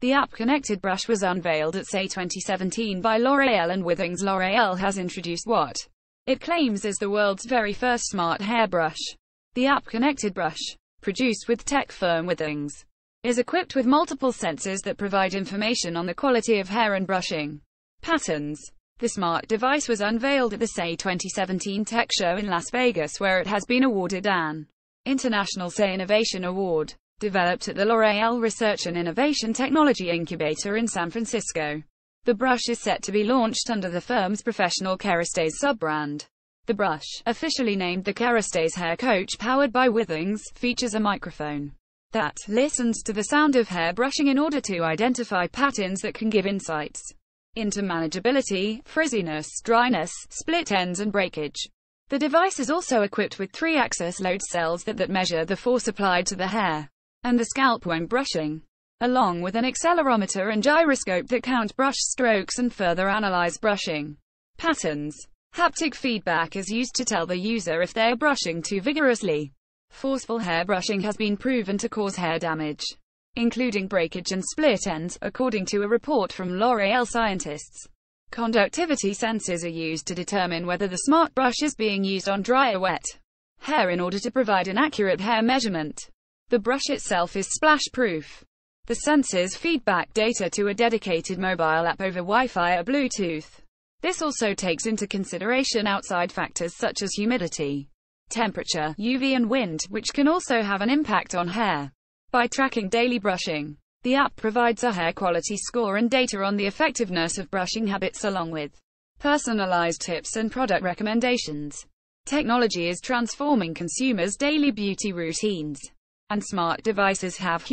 The app-connected brush was unveiled at CES 2017 by L'Oreal and Withings. L'Oreal has introduced what it claims is the world's very first smart hairbrush. The app-connected brush, produced with tech firm Withings, is equipped with multiple sensors that provide information on the quality of hair and brushing patterns. The smart device was unveiled at the CES 2017 Tech Show in Las Vegas where it has been awarded an International CES Innovation Award developed at the L'Oreal Research and Innovation Technology Incubator in San Francisco. The brush is set to be launched under the firm's professional Kerastase sub-brand. The brush, officially named the Kerastase Hair Coach powered by Withings, features a microphone that listens to the sound of hair brushing in order to identify patterns that can give insights into manageability, frizziness, dryness, split ends and breakage. The device is also equipped with three-axis load cells that, that measure the force applied to the hair and the scalp when brushing, along with an accelerometer and gyroscope that count brush strokes and further analyze brushing patterns. Haptic feedback is used to tell the user if they are brushing too vigorously. Forceful hair brushing has been proven to cause hair damage, including breakage and split ends, according to a report from L'Oreal scientists. Conductivity sensors are used to determine whether the smart brush is being used on dry or wet hair in order to provide an accurate hair measurement. The brush itself is splash-proof. The sensors feed back data to a dedicated mobile app over Wi-Fi or Bluetooth. This also takes into consideration outside factors such as humidity, temperature, UV and wind, which can also have an impact on hair. By tracking daily brushing, the app provides a hair quality score and data on the effectiveness of brushing habits along with personalized tips and product recommendations. Technology is transforming consumers' daily beauty routines and smart devices have